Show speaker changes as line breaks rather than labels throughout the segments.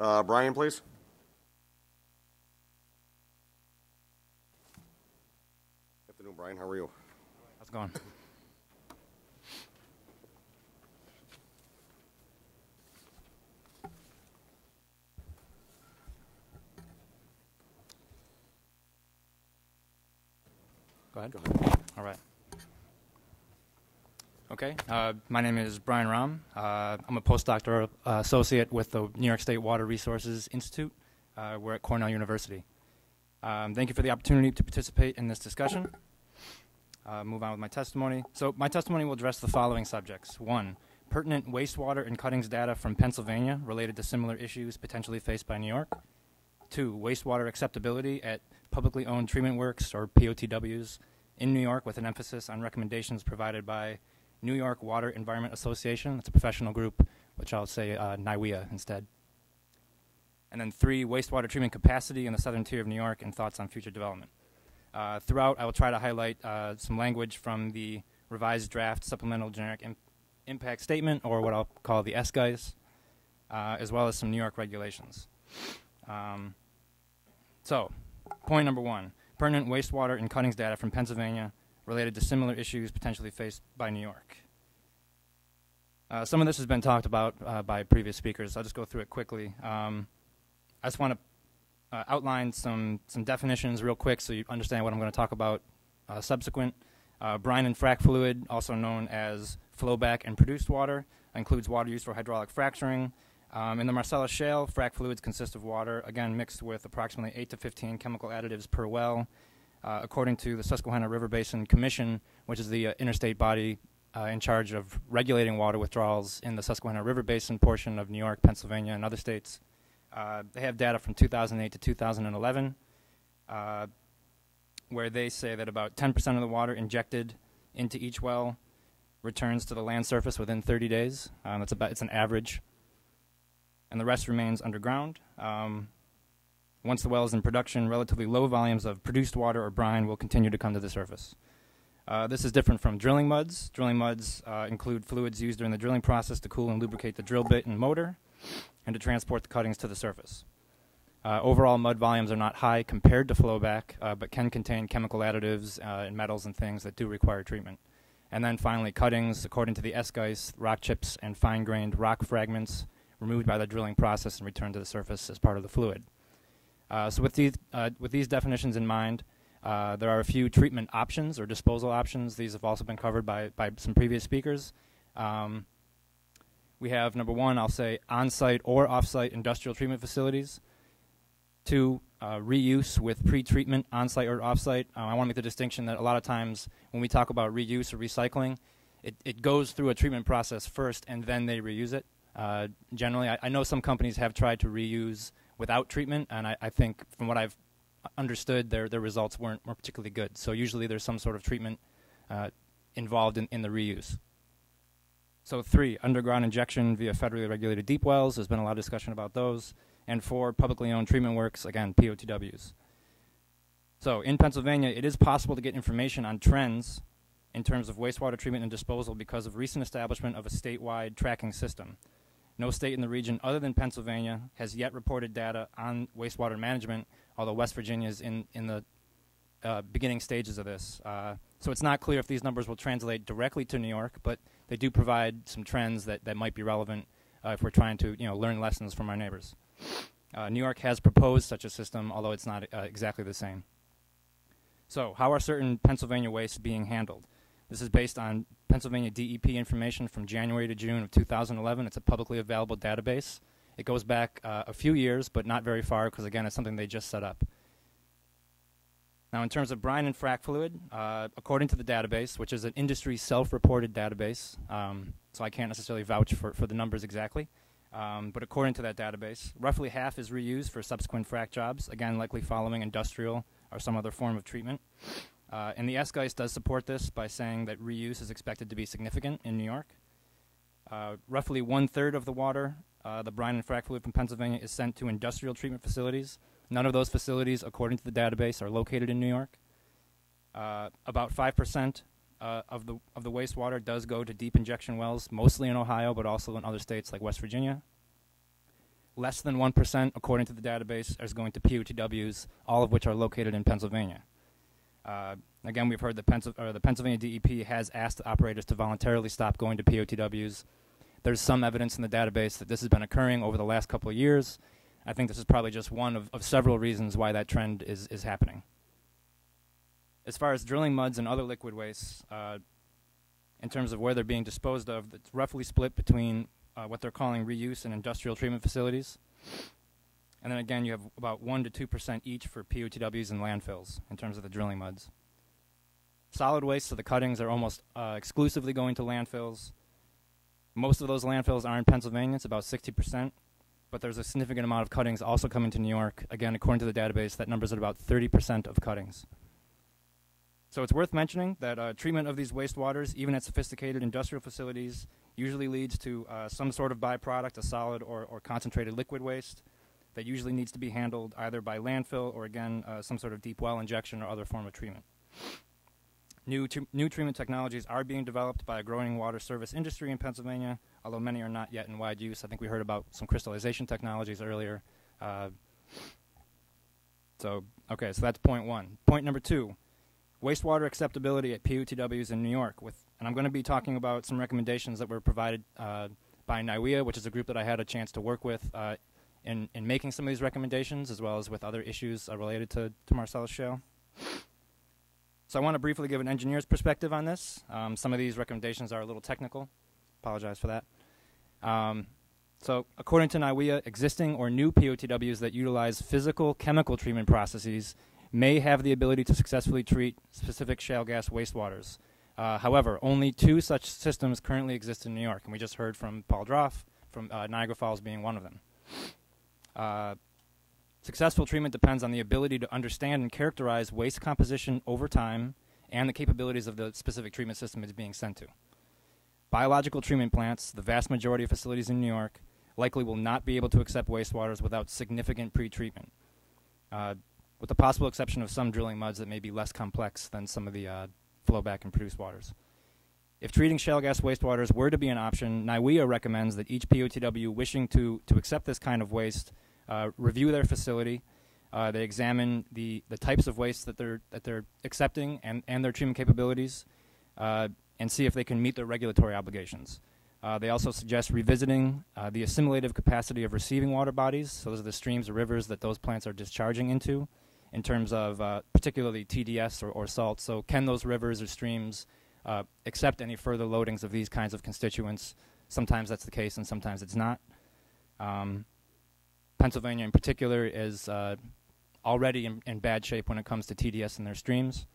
Uh, Brian, please. Afternoon, Brian. How are you?
How's it going? Go ahead. All right. Okay. Uh, my name is Brian Rahm. Uh, I'm a postdoctoral uh, associate with the New York State Water Resources Institute. Uh, we're at Cornell University. Um, thank you for the opportunity to participate in this discussion. Uh, move on with my testimony. So, my testimony will address the following subjects. One, pertinent wastewater and cuttings data from Pennsylvania related to similar issues potentially faced by New York. Two, wastewater acceptability at publicly owned treatment works or POTWs in New York with an emphasis on recommendations provided by New York Water Environment Association. It's a professional group, which I'll say uh, NYWEA instead. And then three, wastewater treatment capacity in the southern tier of New York and thoughts on future development. Uh, throughout, I will try to highlight uh, some language from the revised draft supplemental generic Im impact statement, or what I'll call the SGEIS, uh, as well as some New York regulations. Um, so, point number one pertinent wastewater and cuttings data from Pennsylvania related to similar issues potentially faced by New York. Uh, some of this has been talked about uh, by previous speakers. I'll just go through it quickly. Um, I just want to uh, outline some, some definitions real quick so you understand what I'm going to talk about uh, subsequent. Uh, brine and frac fluid, also known as flowback and produced water, includes water used for hydraulic fracturing. Um, in the Marcellus Shale, frac fluids consist of water, again mixed with approximately 8 to 15 chemical additives per well, uh, according to the Susquehanna River Basin Commission, which is the uh, interstate body uh, in charge of regulating water withdrawals in the Susquehanna River Basin portion of New York, Pennsylvania, and other states. Uh, they have data from 2008 to 2011, uh, where they say that about 10% of the water injected into each well returns to the land surface within 30 days. Um, that's about it's an average, and the rest remains underground. Um, once the well is in production, relatively low volumes of produced water or brine will continue to come to the surface. Uh, this is different from drilling muds. Drilling muds uh, include fluids used during the drilling process to cool and lubricate the drill bit and motor and to transport the cuttings to the surface. Uh, overall, mud volumes are not high compared to flowback, uh, but can contain chemical additives uh, and metals and things that do require treatment. And then finally, cuttings, according to the SGEIS, rock chips and fine-grained rock fragments removed by the drilling process and returned to the surface as part of the fluid. Uh, so with these, uh, with these definitions in mind, uh, there are a few treatment options or disposal options. These have also been covered by, by some previous speakers. Um, we have number one, I'll say on-site or off-site industrial treatment facilities. Two, uh, reuse with pre-treatment on-site or off-site. Uh, I want to make the distinction that a lot of times when we talk about reuse or recycling, it, it goes through a treatment process first and then they reuse it. Uh, generally, I, I, know some companies have tried to reuse without treatment, and I, I, think from what I've understood, their their results weren't, weren't particularly good. So usually there's some sort of treatment uh, involved in, in the reuse. So three, underground injection via federally regulated deep wells. There's been a lot of discussion about those. And four, publicly owned treatment works, again, POTWs. So in Pennsylvania, it is possible to get information on trends in terms of wastewater treatment and disposal because of recent establishment of a statewide tracking system. No state in the region other than Pennsylvania has yet reported data on wastewater management, although West Virginia is in, in the uh, beginning stages of this. Uh, so it's not clear if these numbers will translate directly to New York, but they do provide some trends that, that might be relevant uh, if we're trying to you know, learn lessons from our neighbors. Uh, New York has proposed such a system, although it's not uh, exactly the same. So how are certain Pennsylvania wastes being handled? This is based on Pennsylvania DEP information from January to June of 2011. It's a publicly available database. It goes back uh, a few years, but not very far, because again, it's something they just set up. Now, in terms of brine and frac fluid, uh, according to the database, which is an industry self-reported database, um, so I can't necessarily vouch for, for the numbers exactly, um, but according to that database, roughly half is reused for subsequent frac jobs, again, likely following industrial or some other form of treatment. Uh, and the SGEIS does support this by saying that reuse is expected to be significant in New York. Uh, roughly one third of the water, uh, the brine and frac fluid from Pennsylvania, is sent to industrial treatment facilities. None of those facilities, according to the database, are located in New York. Uh, about 5% uh, of, the, of the wastewater does go to deep injection wells, mostly in Ohio, but also in other states like West Virginia. less than 1%, according to the database, is going to POTWs, all of which are located in Pennsylvania. Uh, again, we've heard that Pensil- the Pennsylvania DEP has asked operators to voluntarily stop going to POTWs. There's some evidence in the database that this has been occurring over the last couple of years. I think this is probably just one of, of several reasons why that trend is, is happening. As far as drilling muds and other liquid wastes, uh, in terms of where they're being disposed of, it's roughly split between uh, what they're calling reuse and industrial treatment facilities. And then again, you have about 1 to 2% each for POTWs and landfills in terms of the drilling muds. Solid waste, so the cuttings are almost uh, exclusively going to landfills. Most of those landfills are in Pennsylvania, it's about 60%, but there's a significant amount of cuttings also coming to New York. Again, according to the database, that number's at about 30% of cuttings. So it's worth mentioning that uh, treatment of these wastewaters, even at sophisticated industrial facilities, usually leads to uh, some sort of byproduct, a solid or, or concentrated liquid waste that usually needs to be handled either by landfill or, again, uh, some sort of deep well injection or other form of treatment. New, new treatment technologies are being developed by a growing water service industry in Pennsylvania, although many are not yet in wide use. I think we heard about some crystallization technologies earlier. Uh, so, okay, so that's point one. Point number two wastewater acceptability at POTWs in New York. With, and I'm going to be talking about some recommendations that were provided uh, by NYWEA, which is a group that I had a chance to work with uh, in, in making some of these recommendations, as well as with other issues uh, related to, to Marcellus Shale. So I want to briefly give an engineer's perspective on this. Um, some of these recommendations are a little technical. Apologize for that. Um, so according to NYWEA, existing or new POTWs that utilize physical chemical treatment processes may have the ability to successfully treat specific shale gas wastewaters. Uh, however, only two such systems currently exist in New York, and we just heard from Paul Droff from uh, Niagara Falls being one of them. Uh, successful treatment depends on the ability to understand and characterize waste composition over time and the capabilities of the specific treatment system it's being sent to. Biological treatment plants, the vast majority of facilities in New York, likely will not be able to accept wastewaters without significant pre-treatment, uh, with the possible exception of some drilling muds that may be less complex than some of the uh, flowback and produced waters. If treating shale gas wastewaters were to be an option, NYWEA recommends that each POTW wishing to, to accept this kind of waste uh, review their facility. Uh, they examine the, the types of waste that they're, that they're accepting and, and their treatment capabilities uh, and see if they can meet their regulatory obligations. Uh, they also suggest revisiting uh, the assimilative capacity of receiving water bodies. So those are the streams or rivers that those plants are discharging into in terms of uh, particularly TDS or, or salt. So can those rivers or streams uh, accept any further loadings of these kinds of constituents. Sometimes that's the case, and sometimes it's not. Um, Pennsylvania, in particular, is uh, already in, in, bad shape when it comes to TDS in their streams.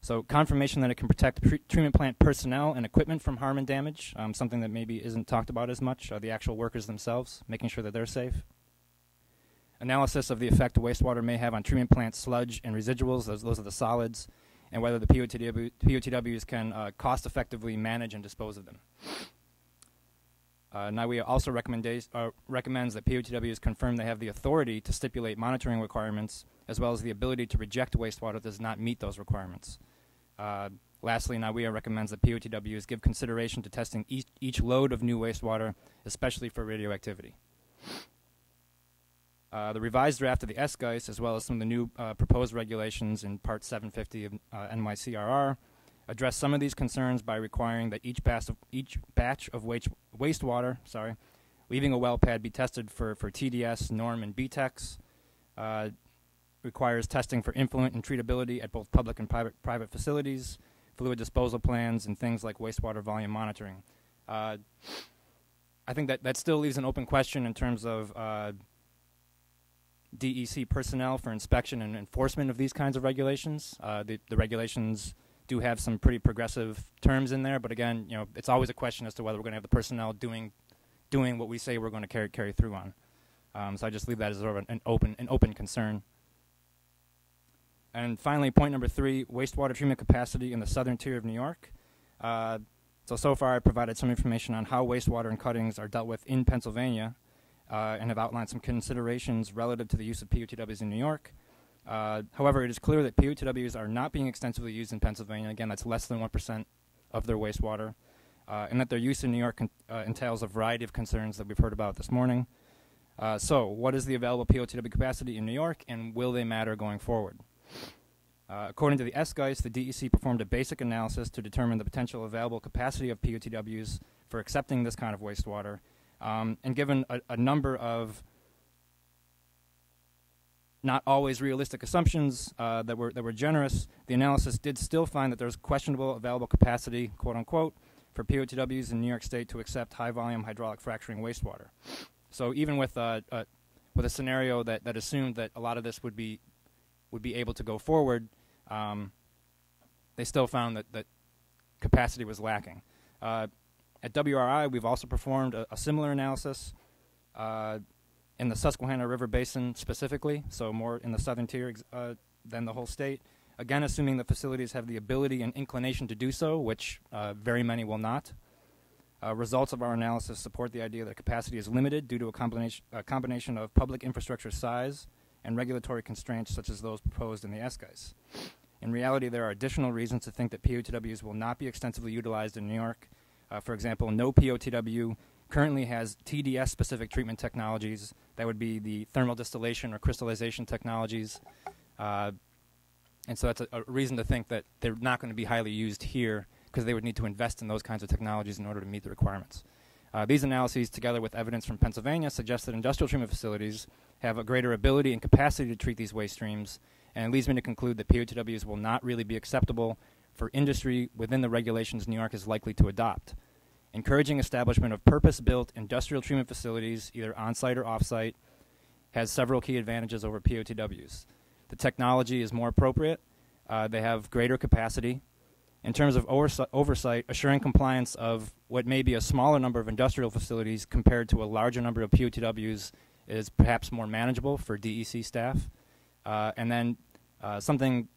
So, confirmation that it can protect treatment plant personnel and equipment from harm and damage, um, something that maybe isn't talked about as much, are the actual workers themselves, making sure that they're safe. Analysis of the effect wastewater may have on treatment plant sludge and residuals, those, those are the solids, and whether the POTW, POTWs can uh, cost effectively manage and dispose of them. Uh, NYWEA also uh, recommends that POTWs confirm they have the authority to stipulate monitoring requirements as well as the ability to reject wastewater that does not meet those requirements. Uh, lastly, NYWEA recommends that POTWs give consideration to testing each, each load of new wastewater, especially for radioactivity. Uh, the revised draft of the SGEIS, as well as some of the new uh, proposed regulations in Part 750 of uh, NYCRR, address some of these concerns by requiring that each, of, each batch of waste, wastewater, sorry, leaving a well pad be tested for, for TDS, NORM, and BTEX. Uh, requires testing for influent and treatability at both public and private, private facilities, fluid disposal plans, and things like wastewater volume monitoring. Uh, I think that, that still leaves an open question in terms of uh, DEC personnel for inspection and enforcement of these kinds of regulations. Uh, the, the, regulations do have some pretty progressive terms in there, but again, you know, it's always a question as to whether we're going to have the personnel doing doing what we say we're going to carry carry through on. Um, so I just leave that as sort of an, an, open an open concern. And finally, point number three: wastewater treatment capacity in the southern tier of New York. Uh, so so far, I provided some information on how wastewater and cuttings are dealt with in Pennsylvania uh, and have outlined some considerations relative to the use of POTWs in New York. Uh, however, it is clear that POTWs are not being extensively used in Pennsylvania. Again, that's less than 1% of their wastewater, uh, and that their use in New York uh, entails a variety of concerns that we've heard about this morning. Uh, so, what is the available POTW capacity in New York, and will they matter going forward? Uh, according to the SGEIS, the DEC performed a basic analysis to determine the potential available capacity of POTWs for accepting this kind of wastewater, um, and given a, a number of not always realistic assumptions uh, that were that were generous. The analysis did still find that there's questionable available capacity, quote unquote, for POTWs in New York State to accept high volume hydraulic fracturing wastewater. So even with uh, uh, with a scenario that, that assumed that a lot of this would be would be able to go forward, um, they still found that, that capacity was lacking. At WRI, we've also performed a, a similar analysis uh, in the Susquehanna River Basin specifically, so more in the southern tier uh, than the whole state. Again, assuming the facilities have the ability and inclination to do so, which uh, very many will not. Uh, results of our analysis support the idea that capacity is limited due to a combination, a combination of public infrastructure size and regulatory constraints such as those proposed in the SGEIS. In reality, there are additional reasons to think that POTWs will not be extensively utilized in New York. Uh, for example, no POTW currently has TDS specific treatment technologies. That would be the thermal distillation or crystallization technologies. Uh, and so that's a, a, reason to think that they're not going to be highly used here because they would need to invest in those kinds of technologies in order to meet the requirements. Uh, these analyses, together with evidence from Pennsylvania, suggest that industrial treatment facilities have a greater ability and capacity to treat these waste streams, and leads me to conclude that POTWs will not really be acceptable for industry within the regulations New York is likely to adopt. Encouraging establishment of purpose-built industrial treatment facilities, either on-site or off-site, has several key advantages over POTWs. The technology is more appropriate. Uh, they have greater capacity, in terms of oversight, assuring compliance of what may be a smaller number of industrial facilities compared to a larger number of POTWs is perhaps more manageable for DEC staff. Uh, and then uh, something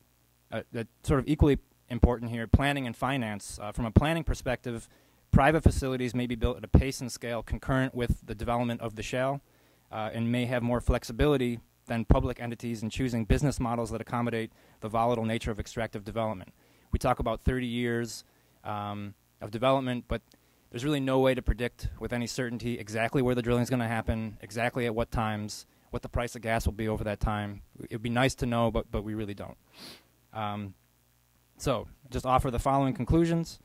uh, that's sort of equally important here, planning and finance. Uh, from a planning perspective, private facilities may be built at a pace and scale concurrent with the development of the shale uh, and may have more flexibility than public entities in choosing business models that accommodate the volatile nature of extractive development we talk about 30 years um, of development, but there's really no way to predict with any certainty exactly where the drilling is going to happen, exactly at what times, what the price of gas will be over that time. It would be nice to know, but, but we really don't. Um, so, just offer the following conclusions.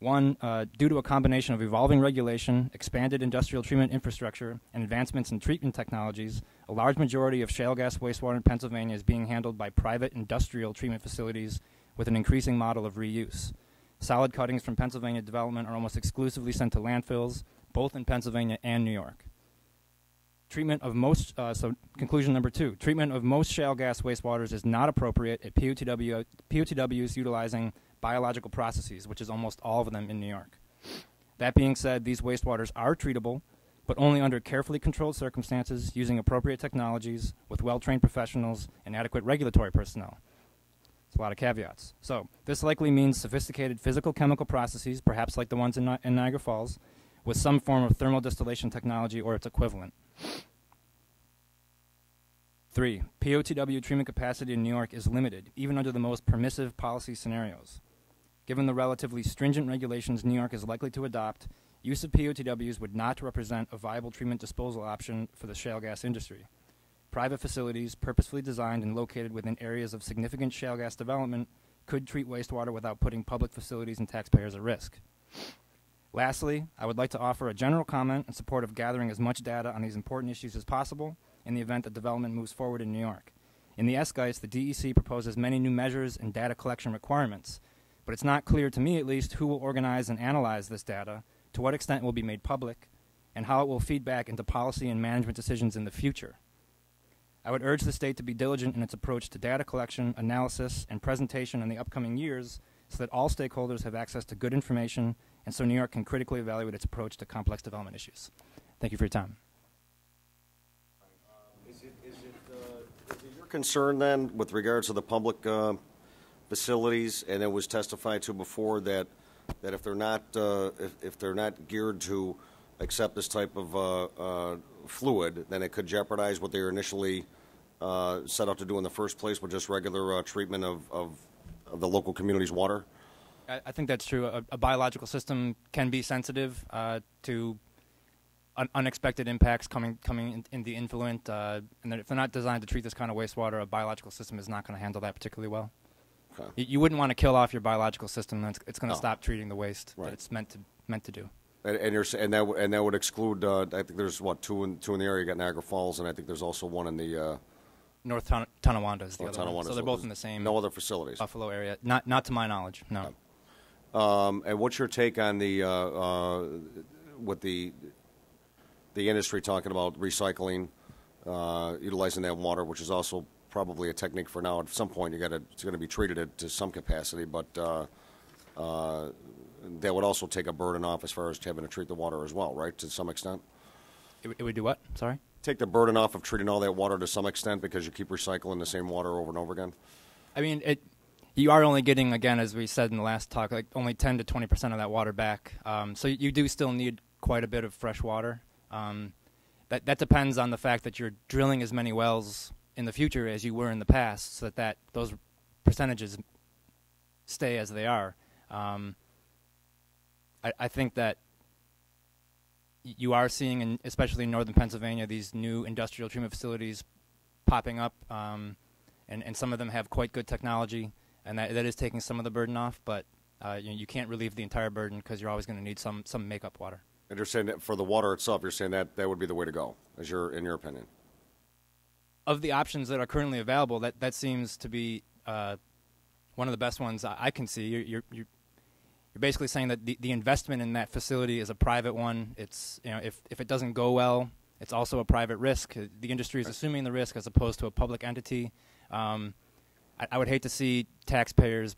One, uh, due to a combination of evolving regulation, expanded industrial treatment infrastructure, and advancements in treatment technologies, a large majority of shale gas wastewater in Pennsylvania is being handled by private industrial treatment facilities with an increasing model of reuse. Solid cuttings from Pennsylvania development are almost exclusively sent to landfills, both in Pennsylvania and New York. Treatment of most, uh, so conclusion number two, treatment of most shale gas wastewaters is not appropriate at POTW, POTWs utilizing biological processes, which is almost all of them in New York. That being said, these wastewaters are treatable, but only under carefully controlled circumstances using appropriate technologies with well trained professionals and adequate regulatory personnel. It's a lot of caveats. So this likely means sophisticated physical chemical processes, perhaps like the ones in, Ni in Niagara Falls, with some form of thermal distillation technology or its equivalent. Three, POTW treatment capacity in New York is limited, even under the most permissive policy scenarios. Given the relatively stringent regulations New York is likely to adopt, use of POTWs would not represent a viable treatment disposal option for the shale gas industry private facilities purposefully designed and located within areas of significant shale gas development could treat wastewater without putting public facilities and taxpayers at risk. Lastly, I would like to offer a general comment in support of gathering as much data on these important issues as possible in the event that development moves forward in New York. In the SGEIS, the DEC proposes many new measures and data collection requirements, but it's not clear to me at least who will organize and analyze this data, to what extent it will be made public, and how it will feed back into policy and management decisions in the future. I would urge the state to be diligent in its approach to data collection, analysis, and presentation in the upcoming years so that all stakeholders have access to good information and so New York can critically evaluate its approach to complex development issues. Thank you for your time.
Is it, is it, uh, is it your concern then with regards to the public uh, facilities, and it was testified to before that that if they're not uh, if, if they're not geared to accept this type of uh, uh, fluid, then it could jeopardize what they were initially uh, set out to do in the first place with just regular uh, treatment of, of, of, the local community's water?
I, I think that's true. A, a, biological system can be sensitive uh, to un- unexpected impacts coming coming in, in the influent, uh, and that if they're not designed to treat this kind of wastewater, a biological system is not going to handle that particularly well.
Okay.
You, you wouldn't want to kill off your biological system; then it's, it's going to
No.
stop treating the waste
Right.
that it's meant to meant to do.
And, and, you're, and that and that would exclude. Uh, I think there's what two in two in the area. You got Niagara Falls, and I think there's also one in the uh,
North Ton- Tonawanda is the
North
other one.
Tonawanda.
So they're both in the same
No other facilities.
Buffalo area. Not not to my knowledge. No.
Um, and what's your take on the uh, uh, with the the industry talking about recycling, uh, utilizing that water, which is also probably a technique for now. At some point, you got to it's going to be treated at, to some capacity, but uh, uh, that would also take a burden off as far as having to treat the water as well, right? To some extent,
It, would- it would do what? Sorry.
take the burden off of treating all that water to some extent because you keep recycling the same water over and over again.
I mean, it. You are only getting, again, as we said in the last talk, like only 10 to 20 percent of that water back. Um, so you do still need quite a bit of fresh water. Um, that that depends on the fact that you're drilling as many wells in the future as you were in the past, so that, that those percentages stay as they are. Um, I, I think that you are seeing, in, especially in northern Pennsylvania, these new industrial treatment facilities popping up, um, and, and some of them have quite good technology, and that, that is taking some of the burden off. But uh, you, you can't relieve the entire burden because you're always going to need some some makeup water.
And you're saying that for the water itself, you're saying that that would be the way to go, as your in your opinion.
Of the options that are currently available, that that seems to be uh, one of the best ones I, I can see. You're, you're you're you're basically saying that the, the investment in that facility is a private one. It's you know if if it doesn't go well, it's also a private risk. The industry is assuming the risk as opposed to a public entity. Um, I, I would hate to see taxpayers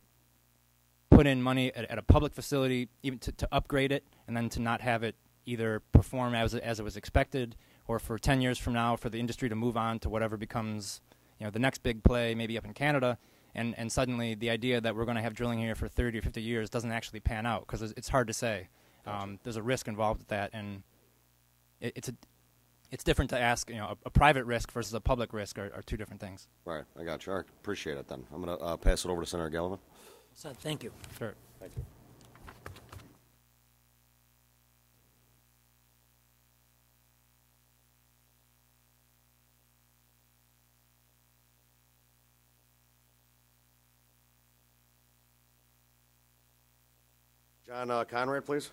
put in money at, at a public facility, even to, to upgrade it, and then to not have it either perform as it, as it was expected, or for 10 years from now, for the industry to move on to whatever becomes, you know, the next big play, maybe up in Canada, and and suddenly the idea that we're going to have drilling here for 30 or 50 years doesn't actually pan out because it's, it's hard to say. Um, there's a risk involved with that, and it, it's a it's different to ask, you know, a, a private risk versus a public risk are, are two different things.
Right, I got you. I appreciate it. Then I'm going to uh, pass it over to Senator Gallivan.
So, thank you.
Sure.
Thank you. John uh, Conrad, please.